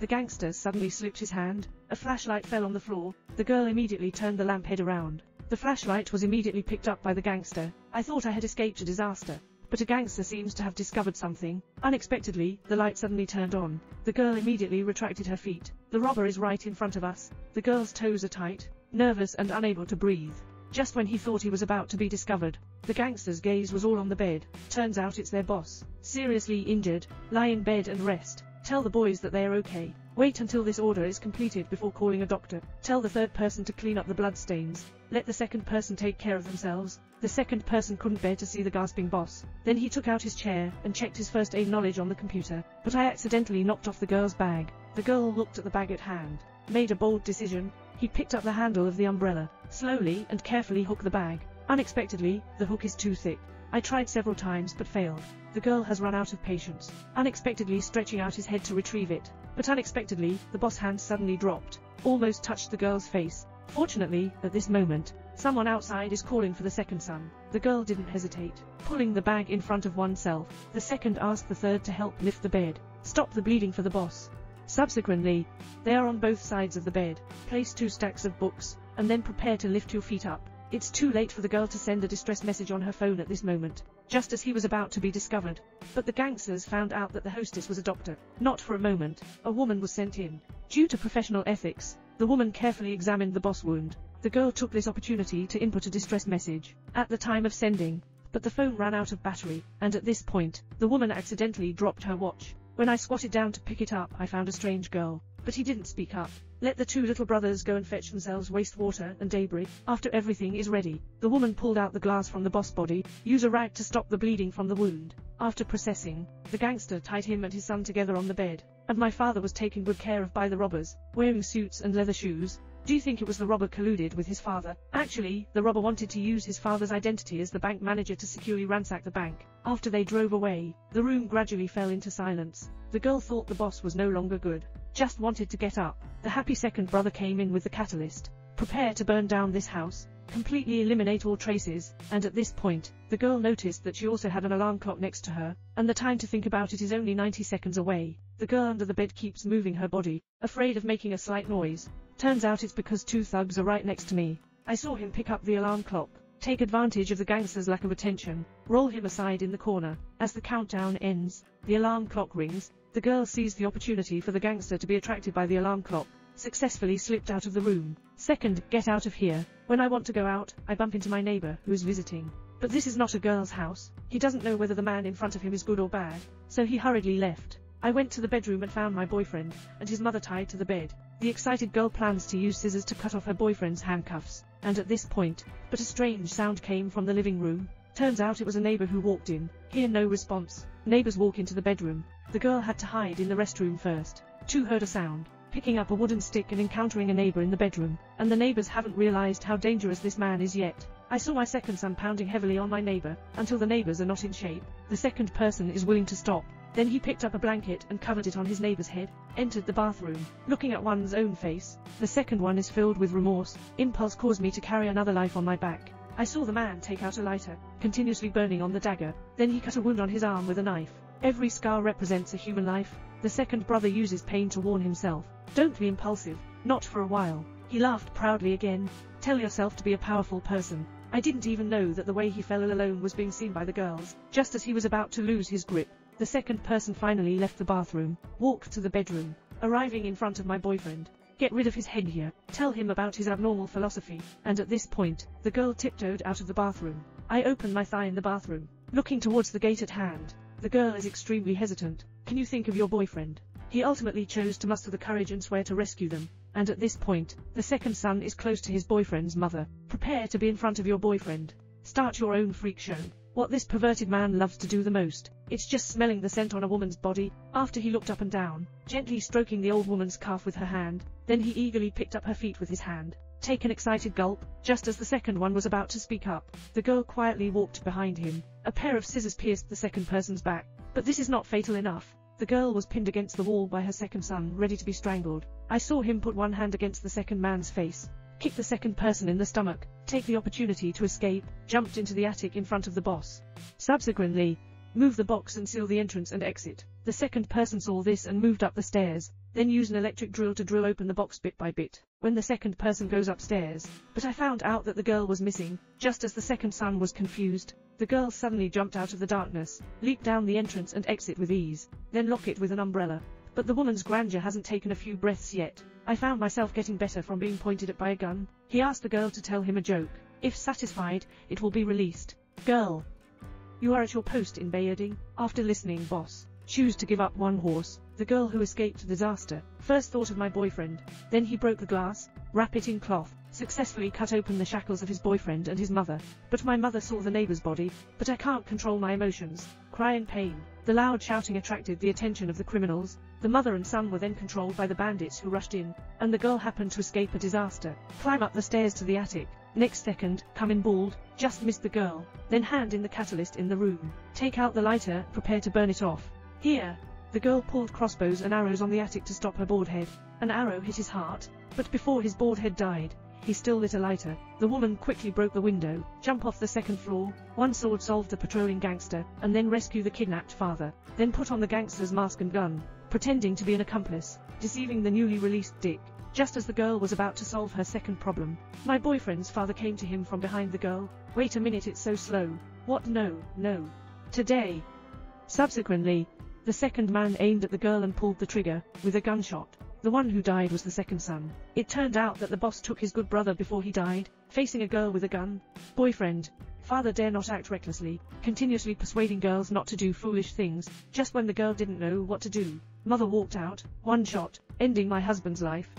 The gangster suddenly slipped his hand, a flashlight fell on the floor, the girl immediately turned the lamp head around. The flashlight was immediately picked up by the gangster. I thought I had escaped a disaster. But a gangster seems to have discovered something. Unexpectedly, the light suddenly turned on. The girl immediately retracted her feet. The robber is right in front of us. The girl's toes are tight, nervous and unable to breathe. Just when he thought he was about to be discovered, the gangster's gaze was all on the bed. Turns out it's their boss. Seriously injured, lie in bed and rest. Tell the boys that they are okay. Wait until this order is completed before calling a doctor. Tell the third person to clean up the bloodstains. Let the second person take care of themselves. The second person couldn't bear to see the gasping boss. Then he took out his chair and checked his first aid knowledge on the computer. But I accidentally knocked off the girl's bag. The girl looked at the bag at hand, made a bold decision. He picked up the handle of the umbrella, slowly and carefully hooked the bag. Unexpectedly, the hook is too thick. I tried several times but failed. The girl has run out of patience, unexpectedly stretching out his head to retrieve it. But unexpectedly, the boss hand suddenly dropped, almost touched the girl's face. Fortunately, at this moment, someone outside is calling for the second son. The girl didn't hesitate, pulling the bag in front of oneself. The second asked the third to help lift the bed, stop the bleeding for the boss. Subsequently, they are on both sides of the bed, place two stacks of books, and then prepare to lift your feet up. It's too late for the girl to send a distress message on her phone at this moment, just as he was about to be discovered. But the gangsters found out that the hostess was a doctor. Not for a moment, a woman was sent in. Due to professional ethics, the woman carefully examined the boss wound. The girl took this opportunity to input a distress message at the time of sending, but the phone ran out of battery, and at this point, the woman accidentally dropped her watch. When I squatted down to pick it up I found a strange girl, but he didn't speak up. Let the two little brothers go and fetch themselves wastewater and debris. After everything is ready, the woman pulled out the glass from the boss body, use a rag to stop the bleeding from the wound. After processing, the gangster tied him and his son together on the bed, and my father was taken good care of by the robbers, wearing suits and leather shoes. Do you think it was the robber colluded with his father? Actually, the robber wanted to use his father's identity as the bank manager to securely ransack the bank. After they drove away, the room gradually fell into silence. The girl thought the boss was no longer good, just wanted to get up. The happy second brother came in with the catalyst. Prepare to burn down this house, completely eliminate all traces, and at this point, the girl noticed that she also had an alarm clock next to her, and the time to think about it is only 90 seconds away. The girl under the bed keeps moving her body, afraid of making a slight noise. Turns out it's because two thugs are right next to me. I saw him pick up the alarm clock, take advantage of the gangster's lack of attention, roll him aside in the corner. As the countdown ends, the alarm clock rings, the girl sees the opportunity for the gangster to be attracted by the alarm clock, successfully slipped out of the room. Second, get out of here. When I want to go out, I bump into my neighbor, who is visiting. But this is not a girl's house. He doesn't know whether the man in front of him is good or bad, so he hurriedly left. I went to the bedroom and found my boyfriend, and his mother tied to the bed. The excited girl plans to use scissors to cut off her boyfriend's handcuffs, and at this point, but a strange sound came from the living room. Turns out it was a neighbor who walked in. Hear no response. Neighbors walk into the bedroom. The girl had to hide in the restroom first. Two heard a sound, picking up a wooden stick and encountering a neighbor in the bedroom, and the neighbors haven't realized how dangerous this man is yet. I saw my second son pounding heavily on my neighbor, until the neighbors are not in shape. The second person is willing to stop, then he picked up a blanket and covered it on his neighbor's head, entered the bathroom, looking at one's own face. The second one is filled with remorse. Impulse caused me to carry another life on my back. I saw the man take out a lighter, continuously burning on the dagger. Then he cut a wound on his arm with a knife. Every scar represents a human life. The second brother uses pain to warn himself. Don't be impulsive, not for a while. He laughed proudly again. Tell yourself to be a powerful person. I didn't even know that the way he fell alone was being seen by the girls. Just as he was about to lose his grip, the second person finally left the bathroom, walked to the bedroom, arriving in front of my boyfriend. Get rid of his head here, tell him about his abnormal philosophy, and at this point, the girl tiptoed out of the bathroom. I opened my thigh in the bathroom, looking towards the gate at hand. The girl is extremely hesitant. Can you think of your boyfriend? He ultimately chose to muster the courage and swear to rescue them, and at this point, the second son is close to his boyfriend's mother. Prepare to be in front of your boyfriend. Start your own freak show. What this perverted man loves to do the most, it's just smelling the scent on a woman's body. After he looked up and down, gently stroking the old woman's calf with her hand, then he eagerly picked up her feet with his hand. Take an excited gulp, just as the second one was about to speak up. The girl quietly walked behind him. A pair of scissors pierced the second person's back. But this is not fatal enough. The girl was pinned against the wall by her second son, ready to be strangled. I saw him put one hand against the second man's face, kick the second person in the stomach, take the opportunity to escape, jumped into the attic in front of the boss. Subsequently, move the box and seal the entrance and exit. The second person saw this and moved up the stairs, then used an electric drill to drill open the box bit by bit. When the second person goes upstairs, but I found out that the girl was missing, just as the second son was confused. The girl suddenly jumped out of the darkness, leaped down the entrance and exit with ease, then lock it with an umbrella. But the woman's grandeur hasn't taken a few breaths yet. I found myself getting better from being pointed at by a gun. He asked the girl to tell him a joke. If satisfied, it will be released. Girl. You are at your post in Bayarding. After listening, boss. Choose to give up one horse. The girl who escaped disaster. First thought of my boyfriend. Then he broke the glass, wrap it in cloth, successfully cut open the shackles of his boyfriend and his mother. But my mother saw the neighbor's body, but I can't control my emotions. Cry in pain. The loud shouting attracted the attention of the criminals. The mother and son were then controlled by the bandits who rushed in, and the girl happened to escape a disaster. Climb up the stairs to the attic. Next second, come in bald, just missed the girl. Then hand in the catalyst in the room. Take out the lighter, prepare to burn it off. Here. The girl pulled crossbows and arrows on the attic to stop her bald head. An arrow hit his heart, but before his bald head died, he still lit a lighter. The woman quickly broke the window, jump off the second floor, one sword solved the patrolling gangster, and then rescue the kidnapped father. Then put on the gangster's mask and gun, pretending to be an accomplice, deceiving the newly released Dick. Just as the girl was about to solve her second problem, my boyfriend's father came to him from behind the girl. Wait a minute, it's so slow. What? No, no. Today. Subsequently, the second man aimed at the girl and pulled the trigger, with a gunshot. The one who died was the second son. It turned out that the boss took his good brother before he died, facing a girl with a gun. Boyfriend. Father dare not act recklessly, continuously persuading girls not to do foolish things, just when the girl didn't know what to do. Mother walked out, one shot, ending my husband's life.